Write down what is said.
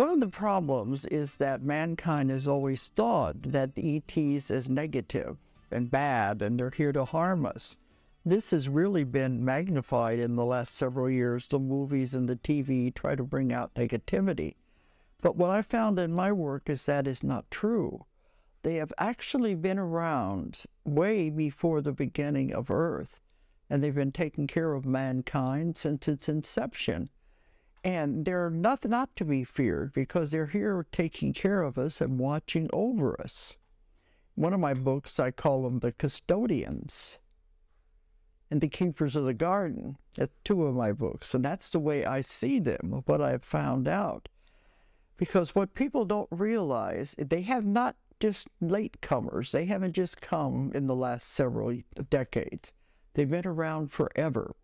One of the problems is that mankind has always thought that ETs is negative and bad and they're here to harm us. This has really been magnified in the last several years. The movies and the TV try to bring out negativity. But what I found in my work is that is not true. They have actually been around way before the beginning of Earth, and they've been taking care of mankind since its inception. And they're not, not to be feared because they're here taking care of us and watching over us. One of my books, I call them the custodians and the keepers of the garden. That's two of my books. And that's the way I see them, what I've found out. Because what people don't realize, they have not just latecomers. They haven't just come in the last several decades. They've been around forever.